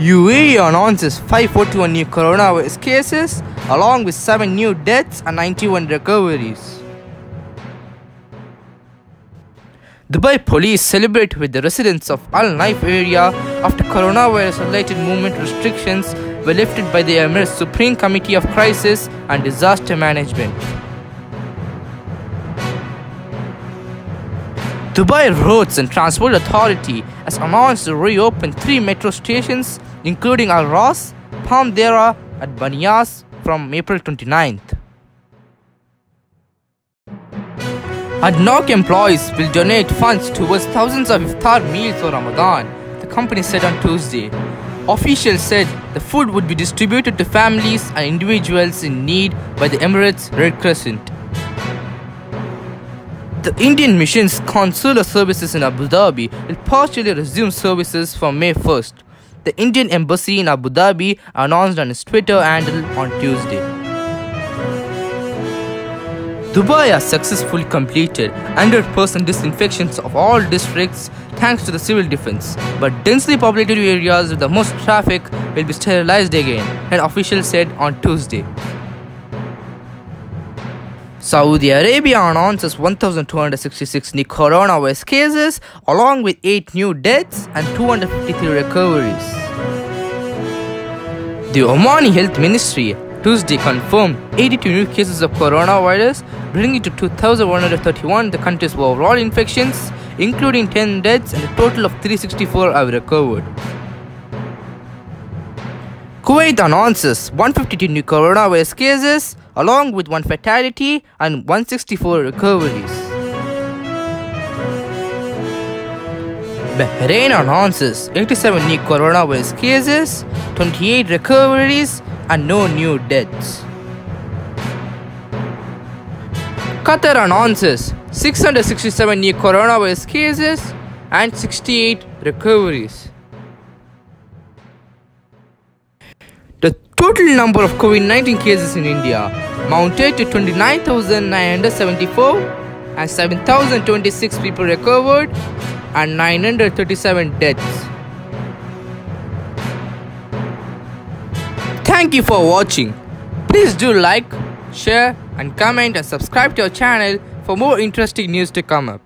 UAE announces 541 new coronavirus cases, along with 7 new deaths and 91 recoveries. Dubai police celebrate with the residents of Al Naif area after coronavirus related movement restrictions were lifted by the Emirates Supreme Committee of Crisis and Disaster Management. Dubai Roads and Transport Authority has announced to reopen three metro stations, including Al Ras, Palm Deira, and Banias from April 29th. ADNOC employees will donate funds towards thousands of iftar meals for Ramadan, the company said on Tuesday. Officials said the food would be distributed to families and individuals in need by the Emirates Red Crescent. The Indian mission's consular services in Abu Dhabi will partially resume services from May 1st. The Indian embassy in Abu Dhabi announced on its Twitter handle on Tuesday. Dubai has successfully completed 100% disinfections of all districts thanks to the civil defense, but densely populated areas with the most traffic will be sterilized again, an official said on Tuesday. Saudi Arabia announces 1,266 new coronavirus cases, along with 8 new deaths and 253 recoveries. The Omani Health Ministry Tuesday confirmed 82 new cases of coronavirus, bringing to 2,131 the country's overall infections, including 10 deaths and a total of 364 have recovered. Kuwait announces 152 new coronavirus cases, along with one fatality and 164 recoveries. Bahrain announces 87 new coronavirus cases, 28 recoveries, and no new deaths. Qatar announces 667 new coronavirus cases and 68 recoveries. The total number of COVID 19 cases in India mounted to 29,974 and 7,026 people recovered and 937 deaths. Thank you for watching. Please do like, share and comment and subscribe to our channel for more interesting news to come up.